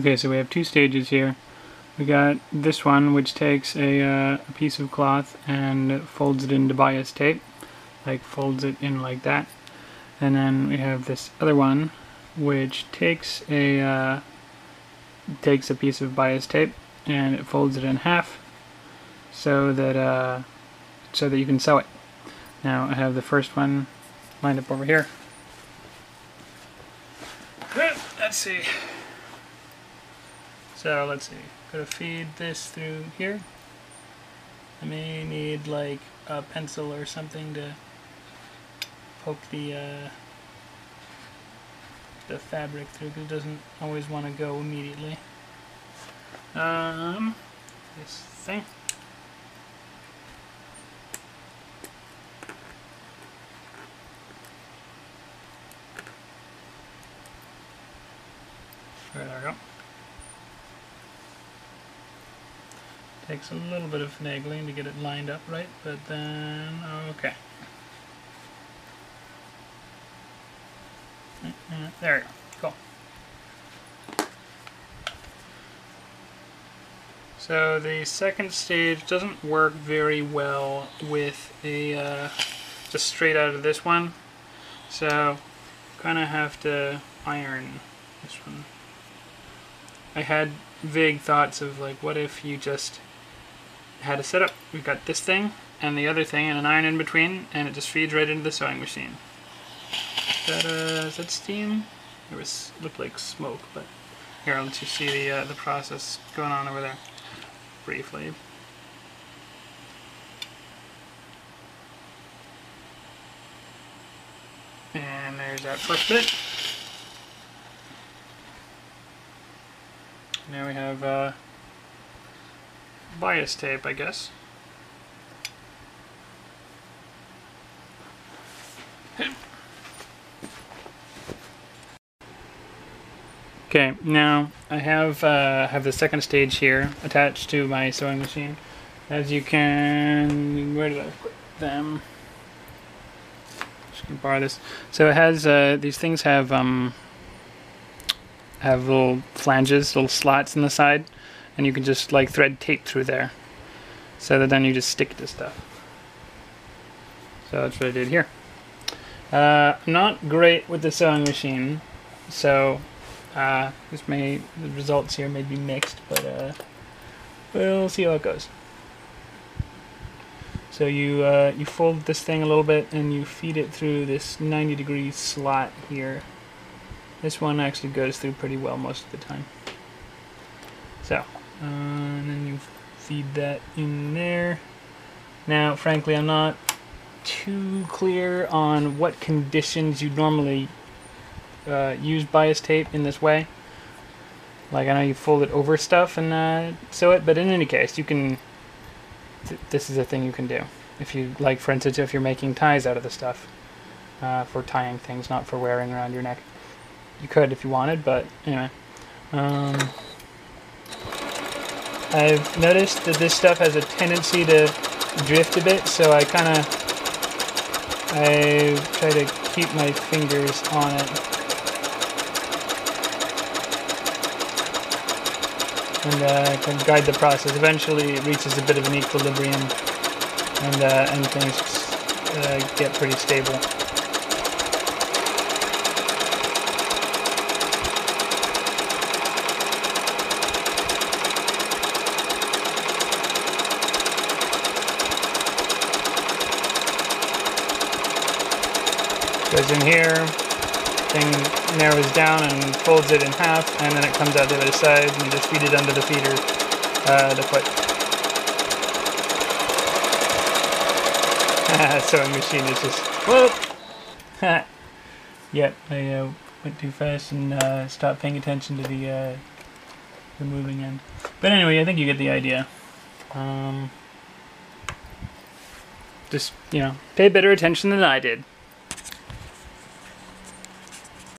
Okay, so we have two stages here. We got this one, which takes a, uh, piece of cloth and folds it into bias tape, like folds it in like that. And then we have this other one, which takes a uh, takes a piece of bias tape and it folds it in half, so that uh, so that you can sew it. Now I have the first one lined up over here. Let's see. So let's see. Gotta feed this through here. I may need like a pencil or something to poke the uh, the fabric through because it doesn't always want to go immediately. Um, this thing. There we go. Takes a little bit of finagling to get it lined up right, but then, okay. Mm-hmm. There we go. Cool. So the second stage doesn't work very well with a uh, just straight out of this one. So kind of have to iron this one. I had vague thoughts of like, what if you just had a setup? We've got this thing and the other thing and an iron in between, and it just feeds right into the sewing machine. Is that, uh, is that steam? It was looked like smoke, but here I'll let you see the uh, the process going on over there briefly. And there's that first bit. Now we have uh, bias tape, I guess. Okay, now I have uh, have the second stage here attached to my sewing machine. As you can, where did I put them? Just gonna borrow this. So it has uh, these things have um, have little flanges, little slots in the side, and you can just like thread tape through there, so that then you just stick to stuff. So that's what I did here. Uh, not great with the sewing machine, so uh, this may the results here may be mixed, but uh, we'll see how it goes. So you uh, you fold this thing a little bit and you feed it through this 90 degree slot here. This one actually goes through pretty well most of the time. So, uh, and then you feed that in there. Now, frankly, I'm not too clear on what conditions you normally uh, use bias tape in this way. Like, I know you fold it over stuff and uh, sew it, but in any case, you can. Th this is a thing you can do. If you, like, for instance, if you're making ties out of the stuff uh, for tying things, not for wearing around your neck you could if you wanted, but anyway. Um, I've noticed that this stuff has a tendency to drift a bit, so I kind of I try to keep my fingers on it. And uh, can guide the process. Eventually it reaches a bit of an equilibrium and, uh, and things uh, get pretty stable. Goes in here, thing narrows down and folds it in half, and then it comes out the other side, and you just feed it under the feeder, uh, the foot. Sewing machine is just, whoop! yep, I uh, went too fast and uh, stopped paying attention to the, uh, the moving end. But anyway, I think you get the idea. Um, just, you know, pay better attention than I did.